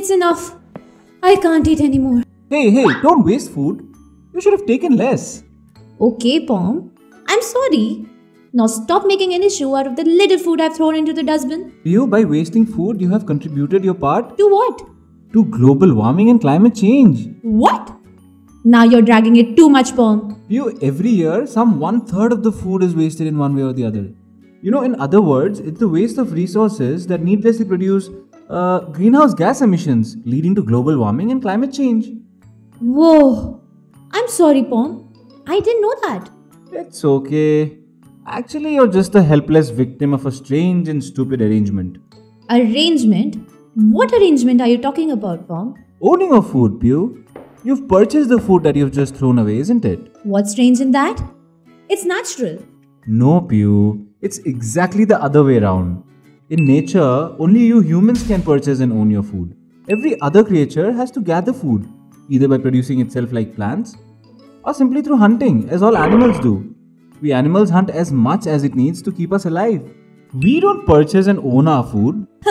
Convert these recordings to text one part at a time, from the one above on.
It's enough. I can't eat anymore. Hey, hey, don't waste food. You should have taken less. Okay, Pom. I'm sorry. Now stop making an issue out of the little food I've thrown into the dustbin. You, by wasting food, you have contributed your part To what? to global warming and climate change. What? Now you're dragging it too much, Pom. You, every year, some one third of the food is wasted in one way or the other. You know, in other words, it's the waste of resources that needlessly produce uh, greenhouse gas emissions, leading to global warming and climate change. Whoa. I'm sorry, Pom. I didn't know that. It's okay. Actually, you're just a helpless victim of a strange and stupid arrangement. Arrangement? What arrangement are you talking about, Pom? Owning of food, Piu. You've purchased the food that you've just thrown away, isn't it? What's strange in that? It's natural. No, Piu. It's exactly the other way around. In nature, only you humans can purchase and own your food. Every other creature has to gather food, either by producing itself like plants or simply through hunting, as all animals do. We animals hunt as much as it needs to keep us alive. We don't purchase and own our food.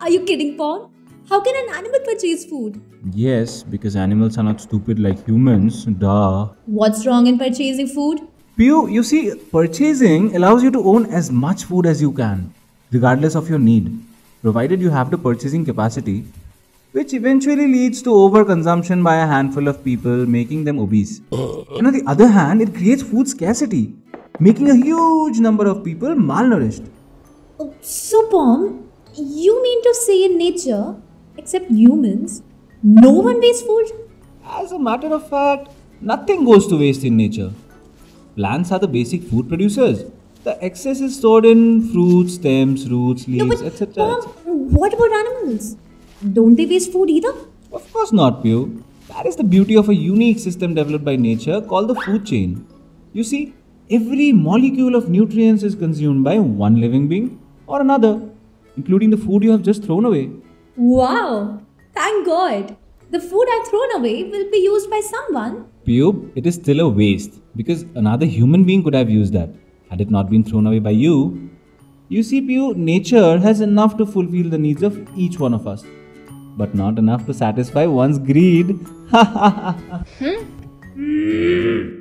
Are you kidding, Pom? How can an animal purchase food? Yes, because animals are not stupid like humans, duh. What's wrong in purchasing food? Piu, you see, purchasing allows you to own as much food as you can, regardless of your need, provided you have the purchasing capacity, which eventually leads to overconsumption by a handful of people, making them obese. And on the other hand, it creates food scarcity, making a huge number of people malnourished. Oh, So, Pom, you mean to say in nature, except humans, no one wastes food? As a matter of fact, nothing goes to waste in nature. Plants are the basic food producers. The excess is stored in fruits, stems, roots, leaves, etc. Pom, um, what about animals? Don't they waste food either? Of course not, Piu. That is the beauty of a unique system developed by nature called the food chain. You see, every molecule of nutrients is consumed by one living being or another, including the food you have just thrown away. Wow! Thank God! The food I've thrown away will be used by someone. Piu, it is still a waste because another human being could have used that had it not been thrown away by you. You see, Piu, nature has enough to fulfill the needs of each one of us, but not enough to satisfy one's greed. Hmm? Hmm.